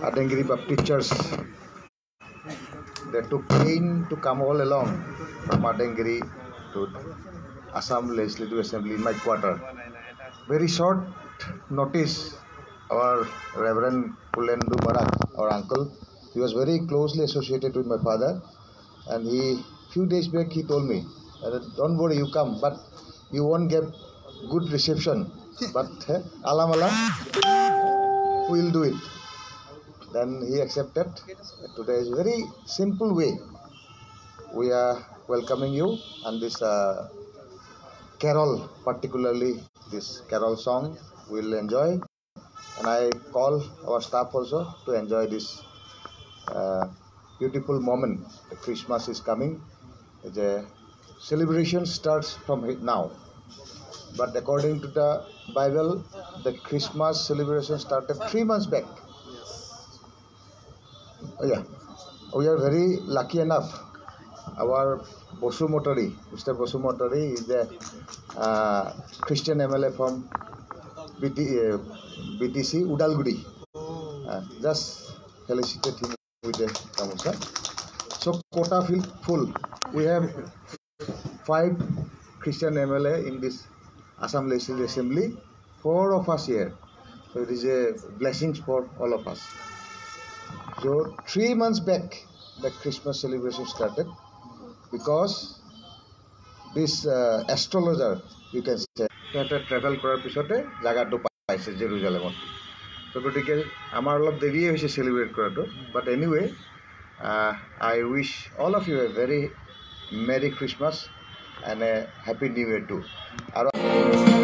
Baptist Church. They took pain to come all along from Adingiri to Assam Legislative Assembly in my quarter. Very short notice, our Reverend Pulendu Barak, our uncle, he was very closely associated with my father, and he few days back he told me, "Don't worry, you come, but you won't get good reception, but alam alam, we'll do it." Then he accepted. Today is very simple way. We are welcoming you and this uh, carol, particularly this carol song, we'll enjoy. And I call our staff also to enjoy this uh, beautiful moment. The Christmas is coming. The celebration starts from now. But according to the Bible, the Christmas celebration started three months back. Oh, yeah. We are very lucky enough. Our Bosu Motari, Mr. Bosu Motari is a uh, Christian MLA from BT, uh, BTC Udalguri. Uh, just felicitate him with a samosa. So quota feel full. We have five Christian MLA in this Assam Legislative Assembly. Four of us here. So it is a blessings for all of us. So three months back, the Christmas celebration started because this uh, astrologer, you can say, travel কৰাৰ পিছতে জেগাটো পাইছে জেৰুজালেমত তো গতিকে আমাৰ অলপ দেৰিয়ে হৈছে চেলিব্ৰেট কৰাটো but anyway I wish all of you a very merry Christmas and a happy new year too আৰু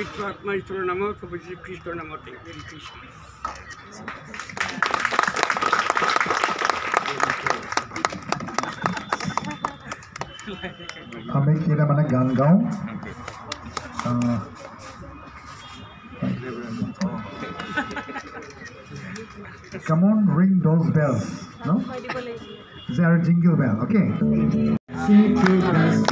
পবিত্ৰ আত্মা ঈশ্বৰৰ নামত প্ৰভু যীশুখ্ৰীষ্টৰ নামতে মেৰী কৃষ্ণ আমি কেইটামানে গান গাওঁ আহ, Come on, ring those bells. No? They are jingle bell. Okay. See children.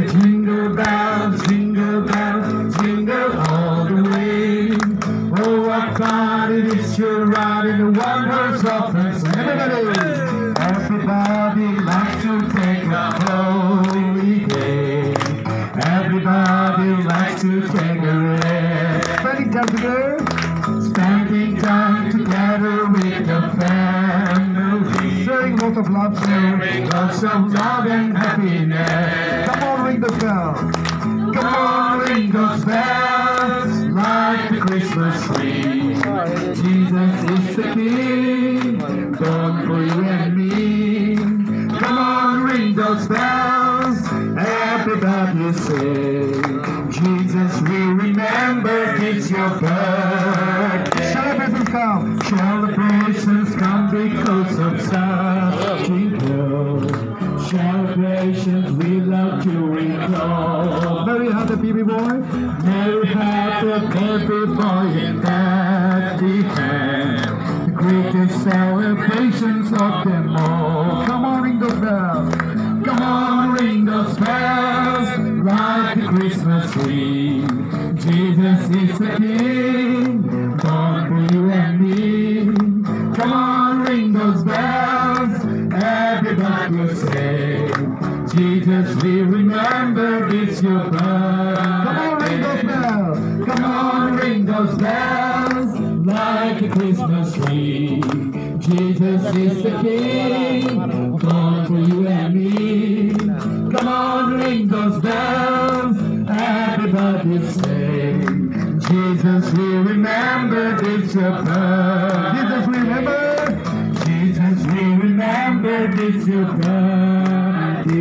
Jingle bell, jingle bell, jingle all the way. Oh, what fun it is to ride in one horse open sleigh. Everybody, everybody likes to take a holiday. Everybody likes to take a rest. Spending time together. Spending time together with the family. Sharing lots of love, sharing lots of love and happiness. Come on, ring those bells like the Christmas tree. Baby boy in Bethlehem. The greatest celebrations of them all. Come on, ring those bells. Come on, ring those bells. Like the Christmas tree. Jesus is the King, Christmas tree. Jesus is the King, born for you and me. Come on, ring those bells, everybody say, Jesus, we remember your birth. Jesus, remember. Jesus, we remember your birthday.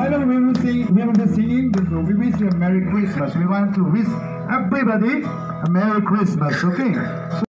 We will sing. We will be singing. We wish you a Merry Christmas. We want to wish everybody a Merry Christmas. Okay.